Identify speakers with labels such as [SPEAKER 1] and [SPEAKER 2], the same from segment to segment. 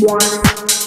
[SPEAKER 1] One.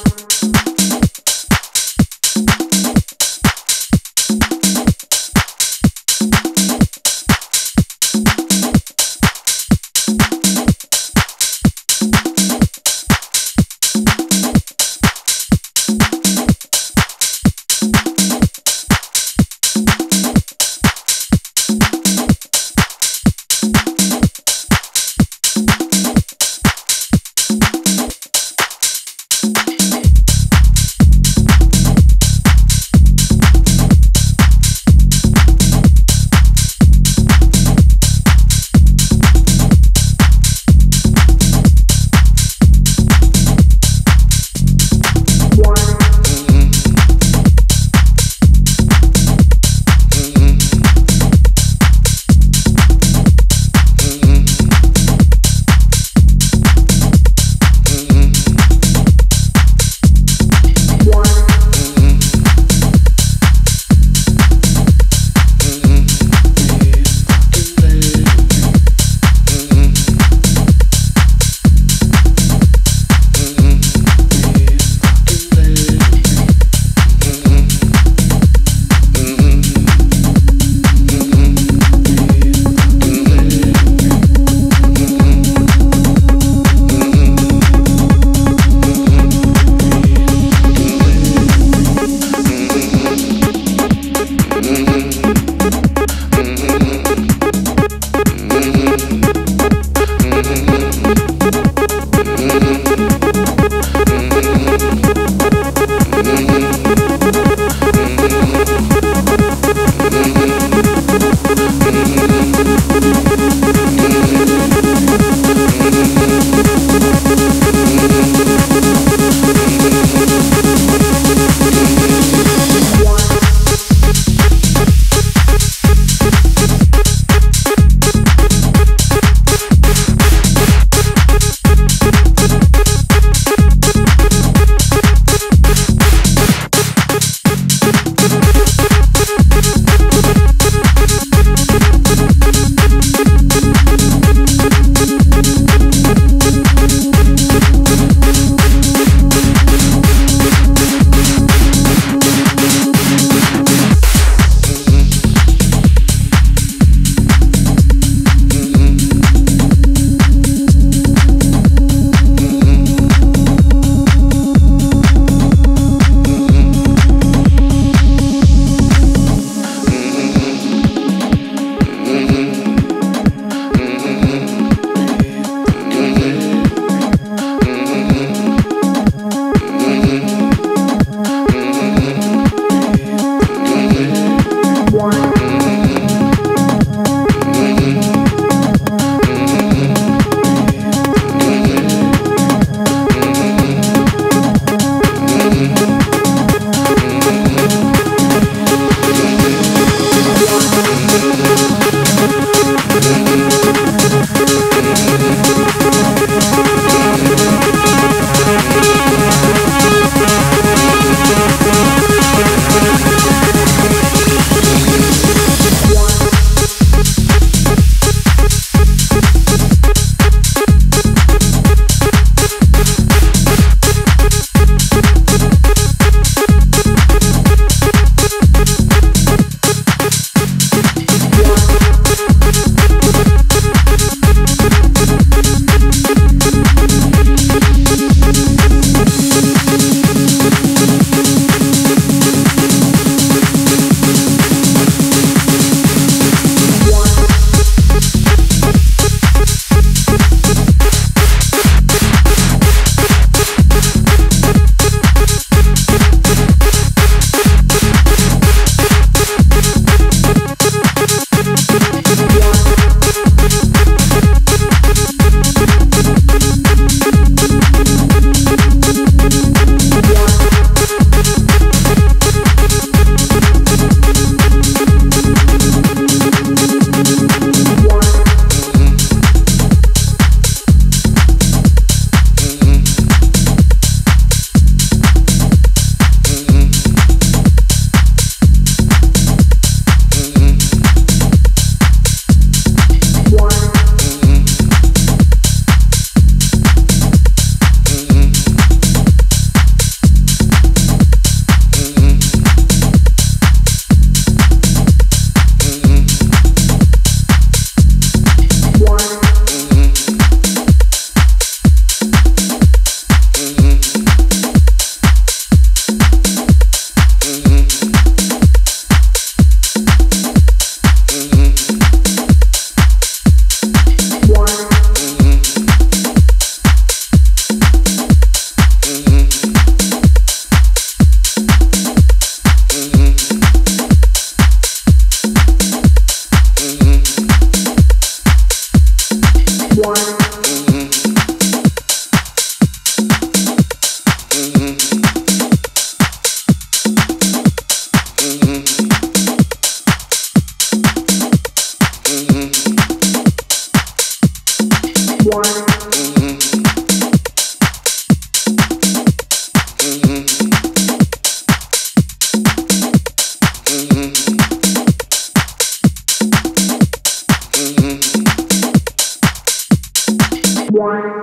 [SPEAKER 1] One.